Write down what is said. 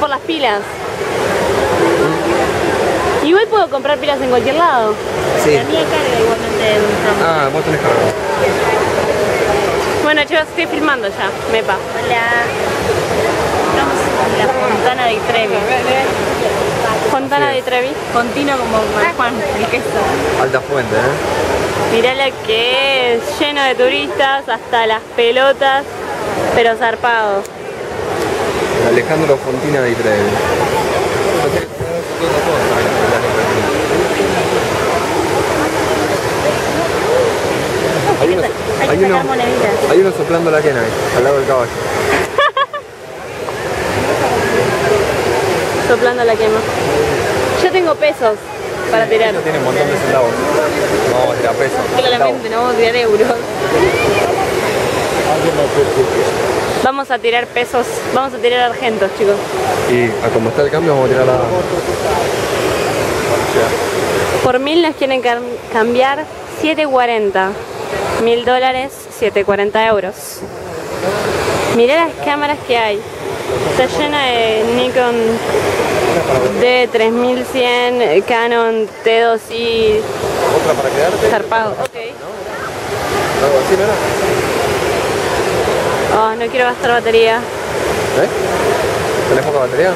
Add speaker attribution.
Speaker 1: Por las pilas. Igual puedo comprar pilas en cualquier lado.
Speaker 2: Sí.
Speaker 1: La mía carga igualmente en.
Speaker 2: Ah, vos tenés cargo.
Speaker 1: Bueno chicos, estoy filmando ya, mepa.
Speaker 3: Hola. Estamos en la Fontana de Trevi.
Speaker 1: Fontana
Speaker 2: Sí.
Speaker 1: de Trevi.
Speaker 3: Contino como Juan, el queso.
Speaker 2: Alta fuente, ¿eh?
Speaker 1: Mirá lo que es, lleno de turistas, hasta las pelotas, pero zarpado.
Speaker 2: Alejandro Fontina de Trevi. Hay uno,
Speaker 3: Hay
Speaker 2: uno, hay soplando la quena ahí, al lado del caballo.
Speaker 1: Soplando la quema. Yo tengo pesos para tirar.
Speaker 2: Eso tiene un montón de centavos. No vamos a tirar pesos.
Speaker 1: Claramente no vamos a tirar euros. Vamos a tirar pesos, vamos a tirar argentos, chicos.
Speaker 2: Y a como está el cambio vamos a tirar la...
Speaker 1: Por mil nos quieren cam- cambiar 7.40. Mil dólares, 7.40 euros. Mirá las cámaras que hay. Está llena de Nikon D3100, Canon T2i,
Speaker 2: ¿Otra para quedarte?
Speaker 1: zarpado. Ok.
Speaker 2: ¿Algo así, no
Speaker 1: no quiero gastar batería.
Speaker 2: ¿Eh? ¿Tenés poca batería?